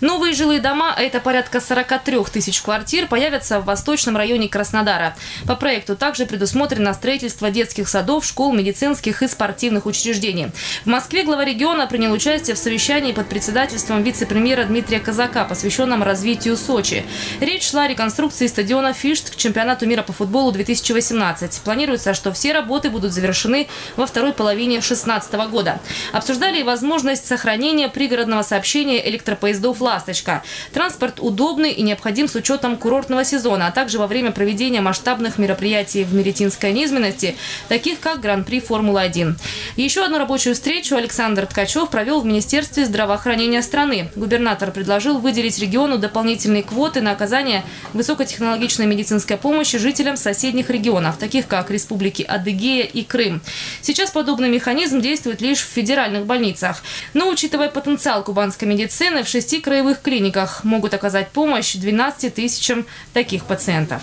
Новые жилые дома, а это порядка 43 тысяч квартир, появятся в восточном районе Краснодара. По проекту также предусмотрено строительство детских садов, школ, медицинских и спортивных учреждений. В Москве глава региона принял участие в совещании под председательством вице-премьера Дмитрия Казака, посвященном развитию Сочи. Речь шла о реконструкции стадиона «Фишт» к чемпионату мира по футболу 2018. Планируется, что все работы будут завершены во второй половине 2016 года. Обсуждали и возможность сохранения пригородного сообщения электропоездов «Ласточка». Транспорт удобный и необходим с учетом курортного сезона, а также во время проведения масштабных мероприятий в Меретинской низменности, таких как Гран-при Формулы-1. Еще одну рабочую встречу Александр Ткачев провел в Министерстве здравоохранения страны. Губернатор предложил выделить региону дополнительные квоты на оказание высокотехнологичной медицинской помощи жителям соседних регионов, таких как Республики Адыгея и Крым. Сейчас подобный механизм действует лишь в федеральных больницах. Но учитывая потенциал кубанской медицины, в шести краевых клиниках могут оказать помощь 12 тысячам таких пациентов.